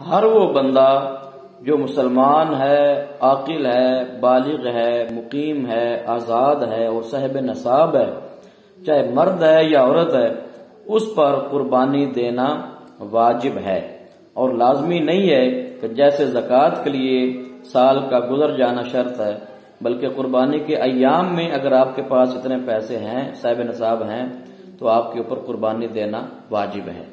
हर वो बंदा जो मुसलमान है, आकिल है, बालिग है, मुकीम है, आज़ाद है और साहब नसाब है, चाहे मर्द है या औरत है, उस पर कुर्बानी देना वाजिब है। और लाजमी नहीं है कि जैसे जक़ात के लिए साल का गुजर जाना शर्त है, बल्कि कुर्बानी के अयाम में अगर आपके पास इतने पैसे हैं, साहब नसाब हैं तो आपके ऊपर कुर्बानी देना वाजिब है।